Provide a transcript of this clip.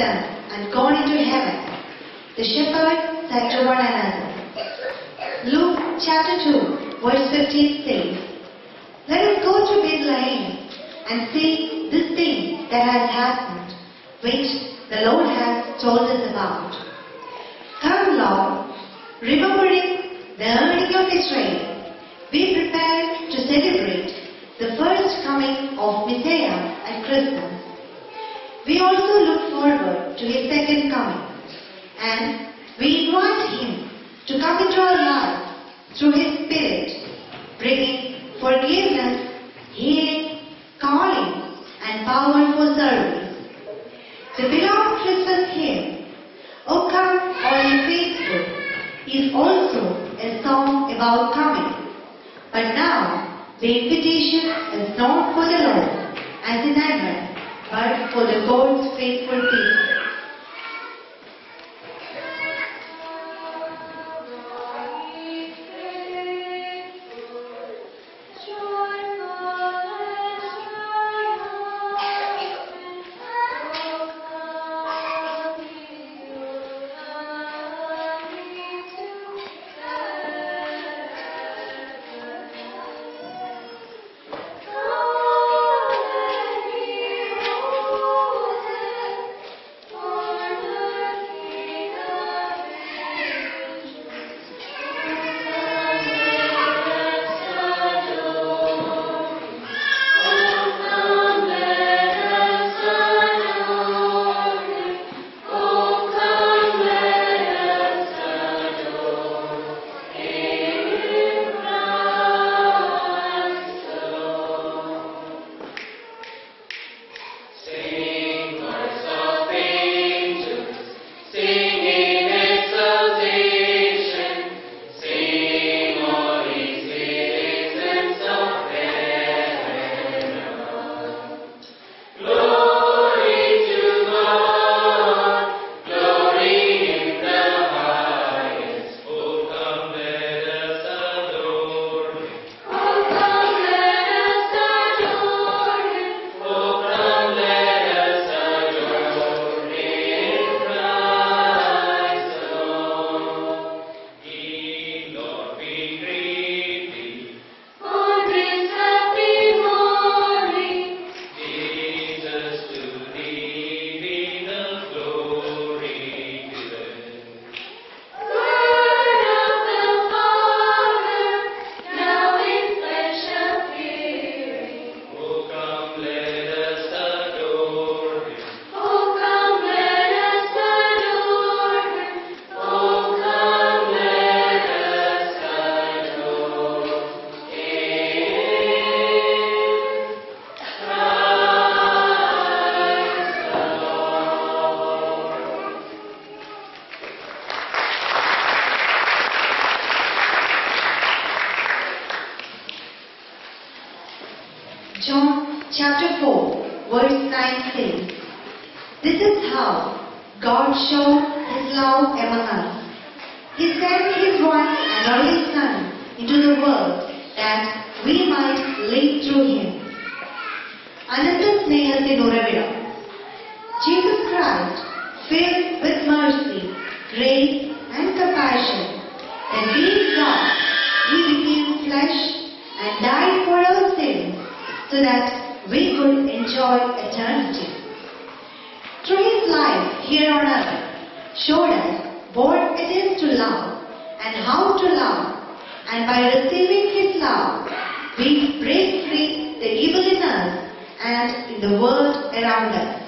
turned and gone into heaven, the shepherd said to one another, Luke chapter 2, verse 15 says, Let us go to Bethlehem and see this thing that has happened, which the Lord has told us about. Come, Lord, remembering the earning of Israel, we prepare to celebrate the first coming of Messiah at Christmas. We also look forward to his second coming, and we invite him to come into our lives through his Spirit, bringing forgiveness, healing, calling, and power for service. The beloved Christmas hymn, O Come All Ye Faithful, is also a song about coming. But now, the invitation is not for the Lord as in Advent, but for the God's faithful people. Verse 9 says, This is how God showed his love among us. He sent his one and only Son into the world that we might live through him. Here on earth, showed us what it is to love and how to love, and by receiving his love, we break free the evil in us and in the world around us.